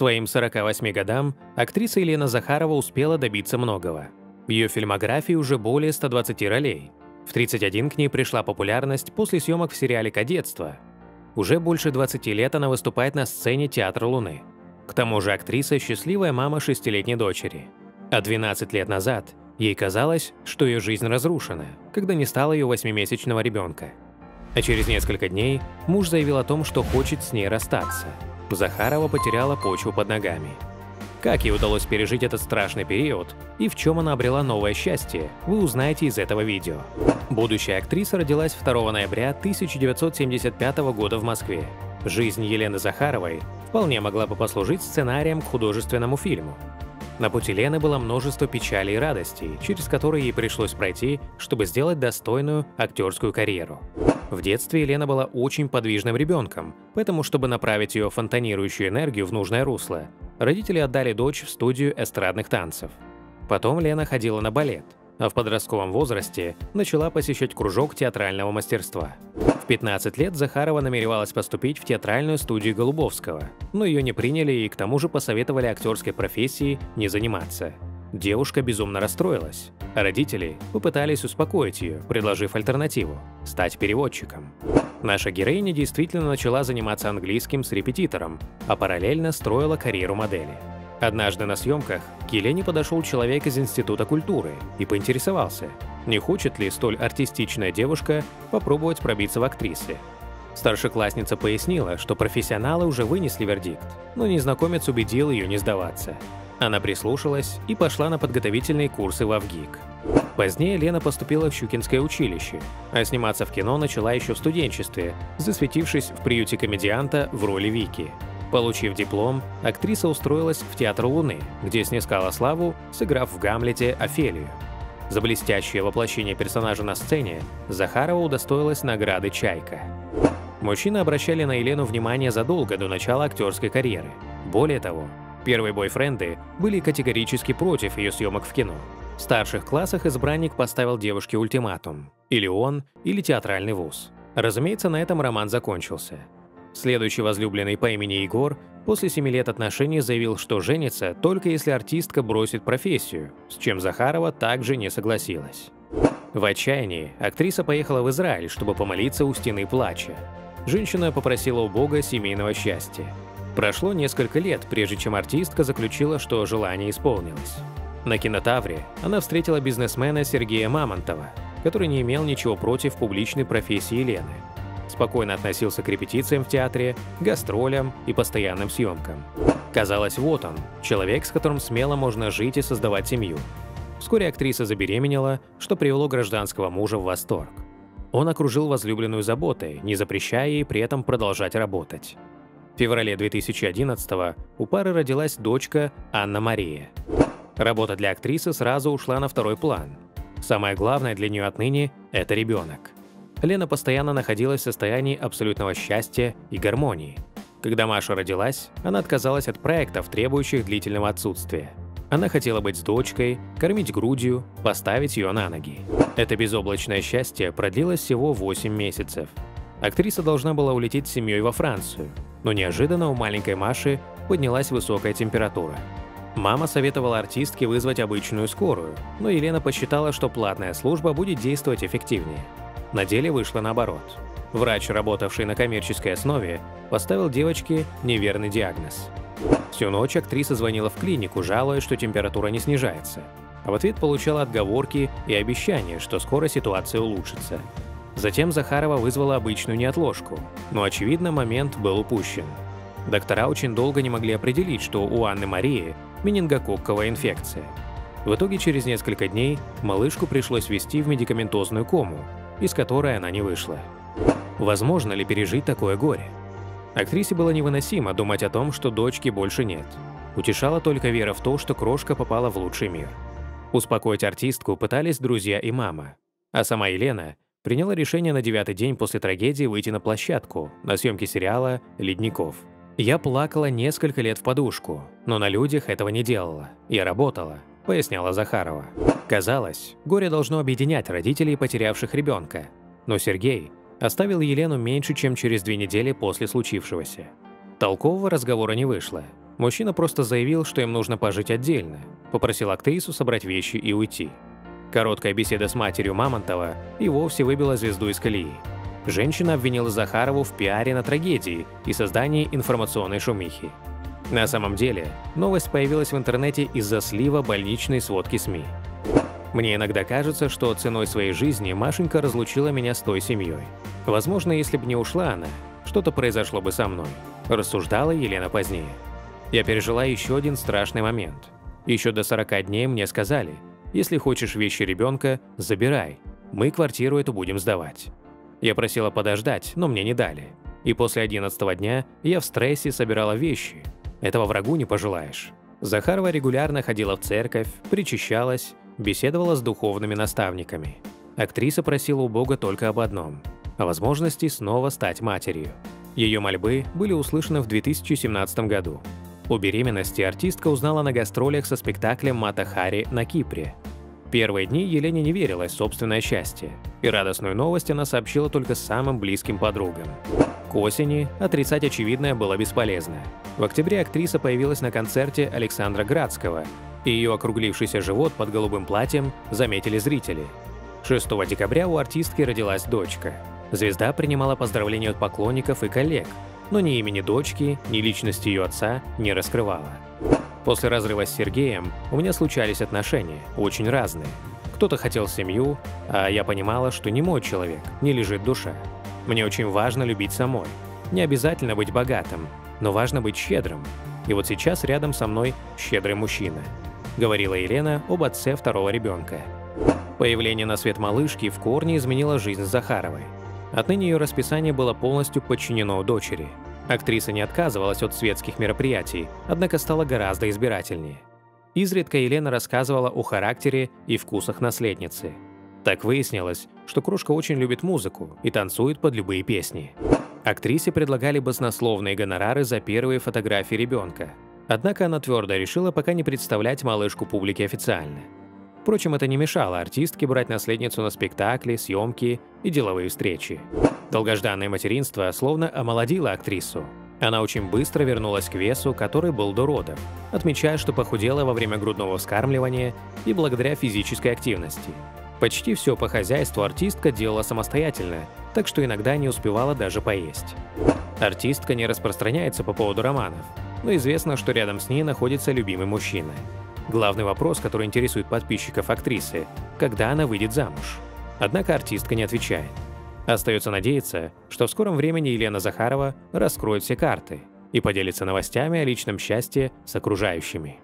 своим 48 годам актриса Елена Захарова успела добиться многого. В ее фильмографии уже более 120 ролей. В 31 к ней пришла популярность после съемок в сериале «Кадетство». Уже больше 20 лет она выступает на сцене Театра Луны. К тому же актриса – счастливая мама шестилетней дочери. А 12 лет назад ей казалось, что ее жизнь разрушена, когда не стало ее восьмимесячного ребенка. А через несколько дней муж заявил о том, что хочет с ней расстаться. Захарова потеряла почву под ногами. Как ей удалось пережить этот страшный период и в чем она обрела новое счастье, вы узнаете из этого видео. Будущая актриса родилась 2 ноября 1975 года в Москве. Жизнь Елены Захаровой вполне могла бы послужить сценарием к художественному фильму. На пути Лены было множество печали и радостей, через которые ей пришлось пройти, чтобы сделать достойную актерскую карьеру. В детстве Елена была очень подвижным ребенком, поэтому, чтобы направить ее фонтанирующую энергию в нужное русло, родители отдали дочь в студию эстрадных танцев. Потом Лена ходила на балет, а в подростковом возрасте начала посещать кружок театрального мастерства. В 15 лет Захарова намеревалась поступить в театральную студию Голубовского, но ее не приняли и к тому же посоветовали актерской профессии не заниматься. Девушка безумно расстроилась, а родители попытались успокоить ее, предложив альтернативу – стать переводчиком. Наша героиня действительно начала заниматься английским с репетитором, а параллельно строила карьеру модели. Однажды на съемках к Елене подошел человек из Института культуры и поинтересовался, не хочет ли столь артистичная девушка попробовать пробиться в актрисы. Старшеклассница пояснила, что профессионалы уже вынесли вердикт, но незнакомец убедил ее не сдаваться. Она прислушалась и пошла на подготовительные курсы в Авгик. Позднее Лена поступила в Щукинское училище, а сниматься в кино начала еще в студенчестве, засветившись в приюте комедианта в роли Вики. Получив диплом, актриса устроилась в Театр Луны, где снискала славу, сыграв в «Гамлете» Офелию. За блестящее воплощение персонажа на сцене Захарова удостоилась награды «Чайка». Мужчины обращали на Елену внимание задолго до начала актерской карьеры. Более того, Первые бойфренды были категорически против ее съемок в кино. В старших классах избранник поставил девушке ультиматум. Или он, или театральный вуз. Разумеется, на этом роман закончился. Следующий возлюбленный по имени Егор после семи лет отношений заявил, что женится только если артистка бросит профессию, с чем Захарова также не согласилась. В отчаянии актриса поехала в Израиль, чтобы помолиться у стены плача. Женщина попросила у Бога семейного счастья. Прошло несколько лет, прежде чем артистка заключила, что желание исполнилось. На кинотавре она встретила бизнесмена Сергея Мамонтова, который не имел ничего против публичной профессии Елены. Спокойно относился к репетициям в театре, гастролям и постоянным съемкам. Казалось, вот он, человек, с которым смело можно жить и создавать семью. Вскоре актриса забеременела, что привело гражданского мужа в восторг. Он окружил возлюбленную заботой, не запрещая ей при этом продолжать работать. Феврале 2011 у пары родилась дочка Анна-Мария. Работа для актрисы сразу ушла на второй план. Самое главное для нее отныне – это ребенок. Лена постоянно находилась в состоянии абсолютного счастья и гармонии. Когда Маша родилась, она отказалась от проектов, требующих длительного отсутствия. Она хотела быть с дочкой, кормить грудью, поставить ее на ноги. Это безоблачное счастье продлилось всего 8 месяцев. Актриса должна была улететь с семьей во Францию, но неожиданно у маленькой Маши поднялась высокая температура. Мама советовала артистке вызвать обычную скорую, но Елена посчитала, что платная служба будет действовать эффективнее. На деле вышло наоборот. Врач, работавший на коммерческой основе, поставил девочке неверный диагноз. Всю ночь актриса звонила в клинику, жалуясь, что температура не снижается. А в ответ получала отговорки и обещания, что скоро ситуация улучшится. Затем Захарова вызвала обычную неотложку, но, очевидно, момент был упущен. Доктора очень долго не могли определить, что у Анны Марии менингококковая инфекция. В итоге через несколько дней малышку пришлось ввести в медикаментозную кому, из которой она не вышла. Возможно ли пережить такое горе? Актрисе было невыносимо думать о том, что дочки больше нет. Утешала только вера в то, что крошка попала в лучший мир. Успокоить артистку пытались друзья и мама. А сама Елена приняла решение на девятый день после трагедии выйти на площадку на съемки сериала «Ледников». «Я плакала несколько лет в подушку, но на людях этого не делала. Я работала», — поясняла Захарова. Казалось, горе должно объединять родителей, потерявших ребенка. Но Сергей оставил Елену меньше, чем через две недели после случившегося. Толкового разговора не вышло. Мужчина просто заявил, что им нужно пожить отдельно, попросил актрису собрать вещи и уйти. Короткая беседа с матерью Мамонтова и вовсе выбила звезду из колеи. Женщина обвинила Захарову в пиаре на трагедии и создании информационной шумихи. На самом деле, новость появилась в интернете из-за слива больничной сводки СМИ. Мне иногда кажется, что ценой своей жизни Машенька разлучила меня с той семьей. Возможно, если бы не ушла она, что-то произошло бы со мной, рассуждала Елена позднее. Я пережила еще один страшный момент. Еще до 40 дней мне сказали, если хочешь вещи ребенка, забирай, мы квартиру эту будем сдавать. Я просила подождать, но мне не дали. И после 11 дня я в стрессе собирала вещи. Этого врагу не пожелаешь. Захарова регулярно ходила в церковь, причащалась, беседовала с духовными наставниками. Актриса просила у Бога только об одном – о возможности снова стать матерью. Ее мольбы были услышаны в 2017 году. О беременности артистка узнала на гастролях со спектаклем «Мата Хари» на Кипре. Первые дни Елене не верилось в собственное счастье, и радостную новость она сообщила только самым близким подругам. К осени отрицать очевидное было бесполезно. В октябре актриса появилась на концерте Александра Градского, и ее округлившийся живот под голубым платьем заметили зрители. 6 декабря у артистки родилась дочка. Звезда принимала поздравления от поклонников и коллег, но ни имени дочки, ни личности ее отца не раскрывала. После разрыва с Сергеем у меня случались отношения, очень разные. Кто-то хотел семью, а я понимала, что не мой человек, не лежит душа. Мне очень важно любить самой. Не обязательно быть богатым, но важно быть щедрым. И вот сейчас рядом со мной щедрый мужчина говорила Елена об отце второго ребенка. Появление на свет малышки в корне изменило жизнь Захаровой. Отныне ее расписание было полностью подчинено дочери. Актриса не отказывалась от светских мероприятий, однако стала гораздо избирательнее. Изредка Елена рассказывала о характере и вкусах наследницы. Так выяснилось, что Кружка очень любит музыку и танцует под любые песни. Актрисе предлагали баснословные гонорары за первые фотографии ребенка, Однако она твердо решила пока не представлять малышку публике официально. Впрочем, это не мешало артистке брать наследницу на спектакли, съемки и деловые встречи. Долгожданное материнство словно омолодило актрису. Она очень быстро вернулась к весу, который был до родов, отмечая, что похудела во время грудного вскармливания и благодаря физической активности. Почти все по хозяйству артистка делала самостоятельно, так что иногда не успевала даже поесть. Артистка не распространяется по поводу романов, но известно, что рядом с ней находится любимый мужчина. Главный вопрос, который интересует подписчиков актрисы – когда она выйдет замуж? Однако артистка не отвечает. Остается надеяться, что в скором времени Елена Захарова раскроет все карты и поделится новостями о личном счастье с окружающими.